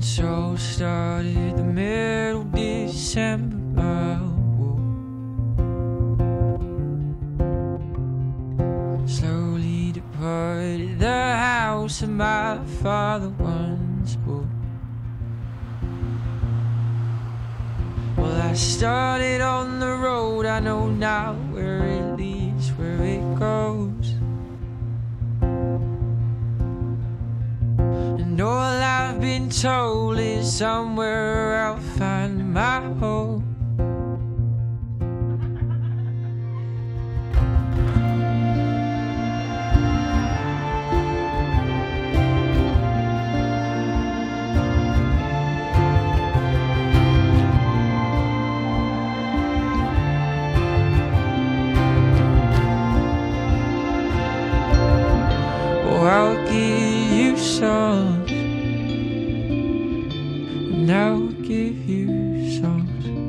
Since all started the middle December. Slowly departed the house of my father once bought. Well, I started on the road, I know now where it leads, where it goes. And all been told is somewhere I'll find my home. Oh, I'll give you songs, and I'll give you songs.